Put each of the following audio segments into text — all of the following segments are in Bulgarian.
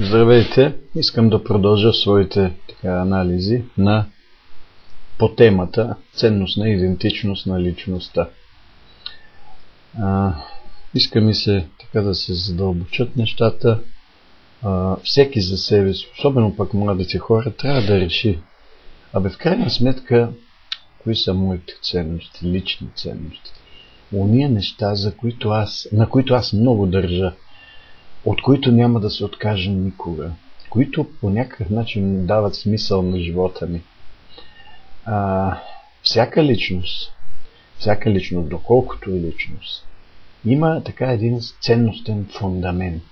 Здравейте! Искам да продължа своите така, анализи на по темата ценностна идентичност на личността. А, иска ми се така да се задълбочат нещата. А, всеки за себе си, особено пък младите хора, трябва да реши. Абе, в крайна сметка, кои са моите ценности, лични ценности? Уния неща, за които аз, на които аз много държа от които няма да се откажа никога, които по някакъв начин дават смисъл на живота ми. А, всяка личност, всяка личност, доколкото е личност, има така един ценностен фундамент,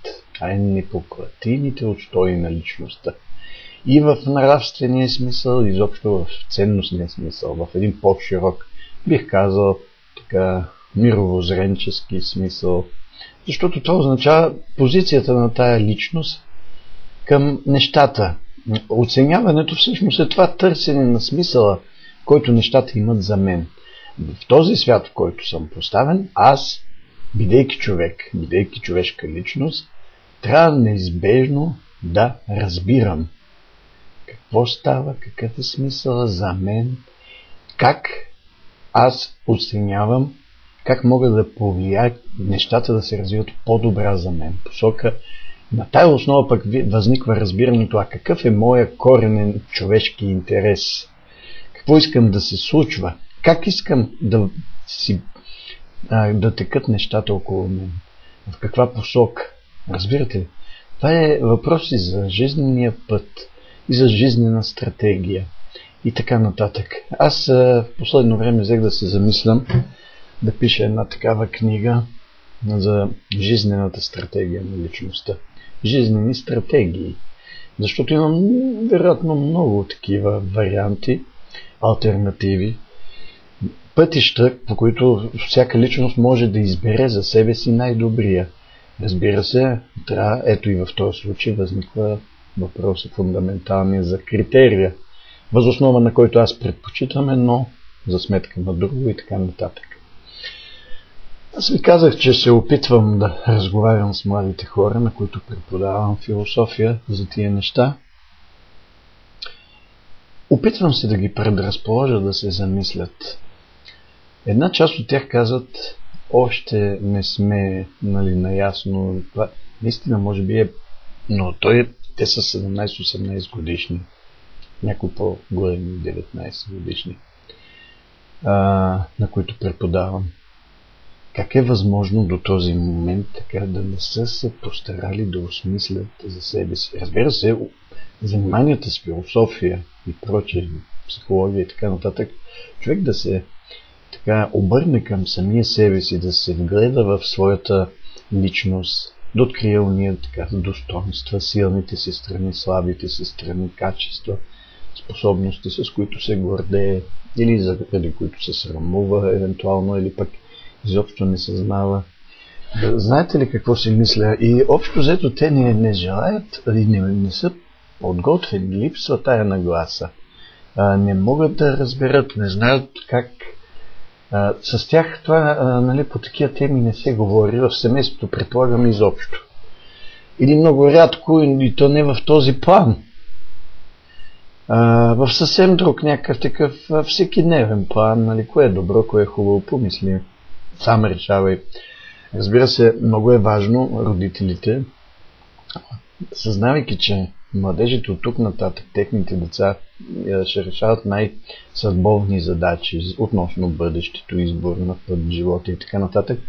а е непоклатимите отстои на личността. И в нравствения смисъл, изобщо в ценностния смисъл, в един по-широк, бих казал, така, мировозренчески смисъл, защото това означава позицията на тая личност към нещата. Оценяването всъщност е това търсене на смисъла, който нещата имат за мен. В този свят, в който съм поставен, аз, бидейки човек, бидейки човешка личност, трябва неизбежно да разбирам какво става, какъв е смисъла за мен, как аз оценявам как мога да повлияят нещата да се развиват по-добра за мен. Посока на тая основа пък възниква разбирането, а какъв е моя коренен човешки интерес? Какво искам да се случва? Как искам да, си, а, да текат нещата около мен? В каква посока? Разбирате ли? Това е въпрос и за жизнения път, и за жизнена стратегия и така нататък. Аз в последно време взех да се замислям да пише една такава книга за жизнената стратегия на личността. Жизнени стратегии. Защото имам вероятно много такива варианти, альтернативи, пътища, по които всяка личност може да избере за себе си най-добрия. Разбира се, трябва, ето и в този случай възниква въпросът фундаменталния за критерия, възоснова на който аз предпочитам едно за сметка на друго и така нататък. Аз ви казах, че се опитвам да разговарям с младите хора, на които преподавам философия за тия неща. Опитвам се да ги предразположа да се замислят. Една част от тях казват, още не сме нали, наясно. Това наистина може би е, но той, е, те са 17-18 годишни. Някои по-големи 19 годишни, а, на които преподавам. Как е възможно до този момент така да не са се постарали да осмислят за себе си? Разбира се, заниманията с философия и прочее, психология и така нататък, човек да се така обърне към самия себе си, да се вгледа в своята личност, да открие уния така достоинства, силните си страни, слабите си страни, качества, способности, с които се гордее или заради които се срамува, евентуално, или пък изобщо не съзнава. Знаете ли какво си мисля? И общо взето те не, не желаят и не, не са подготвени, липсва тая нагласа. А, не могат да разберат, не знаят как. А, с тях това, а, нали, по такива теми не се говори в семейството, предполагам изобщо. Или много рядко, и то не в този план. А, в съвсем друг някакъв такъв всеки дневен план, нали, кое е добро, кое е хубаво, помисли сам решавай. Разбира се, много е важно родителите, съзнавайки, че младежите от тук нататък, техните деца е, ще решават най-съдбовни задачи относно бъдещето, избор на път, живота и така нататък,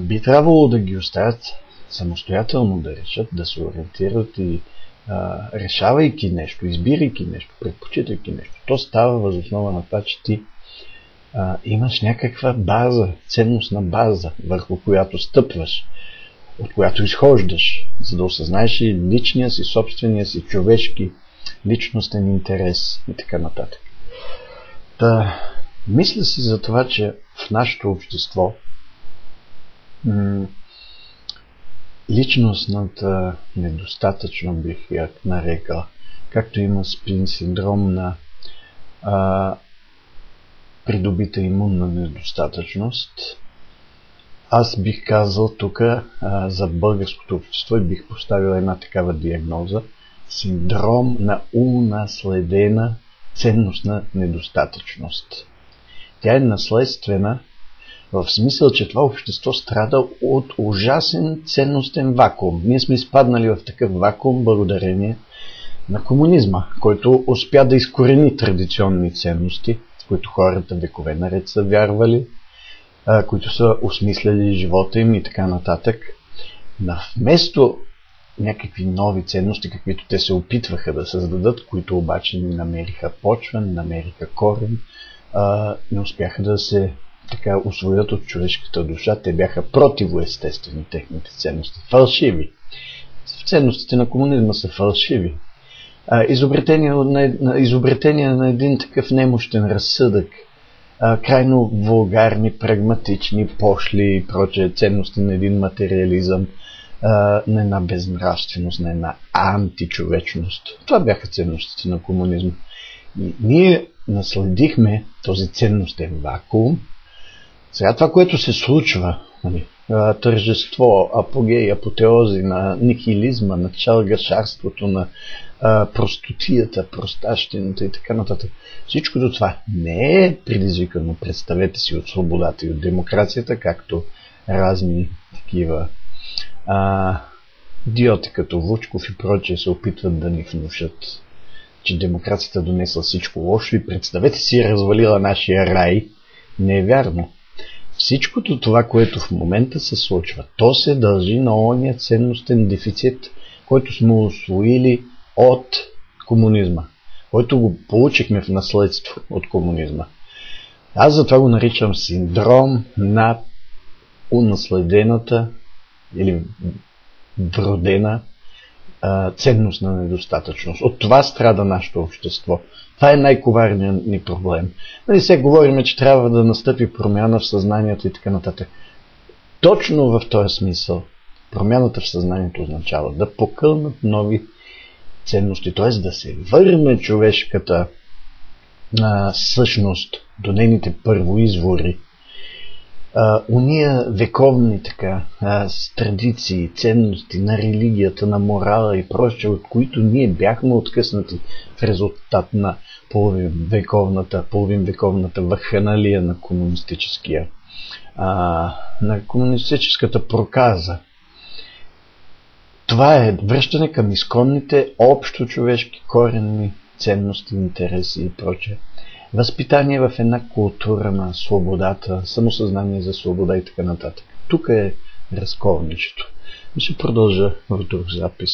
би трябвало да ги оставят самостоятелно да решат, да се ориентират и решавайки нещо, избирайки нещо, предпочитайки нещо. То става възоснова на това, че ти а, имаш някаква база, ценностна база, върху която стъпваш, от която изхождаш, за да осъзнаеш и личния си, собствения си, човешки, личностен интерес и така нататък. Та, мисля си за това, че в нашето общество м- личностната недостатъчно бих я нарекал, както има спин синдром на а, придобита имунна недостатъчност, аз бих казал тук за българското общество и бих поставил една такава диагноза синдром на унаследена ценностна недостатъчност. Тя е наследствена в смисъл, че това общество страда от ужасен ценностен вакуум. Ние сме изпаднали в такъв вакуум благодарение на комунизма, който успя да изкорени традиционни ценности, които хората векове наред са вярвали, които са осмисляли живота им и така нататък. Вместо някакви нови ценности, каквито те се опитваха да създадат, които обаче не намериха почва, не намериха корен, не успяха да се така освоят от човешката душа. Те бяха противоестествени техните ценности. Фалшиви. Ценностите на комунизма са фалшиви. Изобретение на, изобретение на един такъв немощен разсъдък, крайно вулгарни, прагматични, пошли и прочее ценности на един материализъм, на една безнравственост, на една античовечност. Това бяха ценностите на комунизма. И ние наследихме този ценностен вакуум, сега това, което се случва, нали, тържество, апогей, апотеози на нихилизма, на чалгашарството, на а, простотията, простащината и така нататък. Всичкото това не е предизвикано, представете си, от свободата и от демокрацията, както разни такива а, идиоти като Вучков и прочие се опитват да ни внушат, че демокрацията донесла всичко лошо и представете си развалила нашия рай. Не е вярно. Всичкото това, което в момента се случва, то се дължи на ония ценностен дефицит, който сме освоили от комунизма, който го получихме в наследство от комунизма. Аз затова го наричам синдром на унаследената или вродена ценност на недостатъчност. От това страда нашето общество. Това е най-коварният ни проблем. Нали се говорим, че трябва да настъпи промяна в съзнанието и така нататък. Точно в този смисъл промяната в съзнанието означава да покълнат нови ценности, т.е. да се върне човешката а, същност до нейните първоизвори, уния вековни така, а, с традиции, ценности на религията, на морала и прочее, от които ние бяхме откъснати в резултат на половин вековната, половин вековната ваханалия на комунистическия а, на комунистическата проказа. Това е връщане към изконните общо човешки коренни ценности, интереси и прочее възпитание в една култура на свободата, самосъзнание за свобода и така нататък. Тук е разковничето. И ще продължа в друг запис.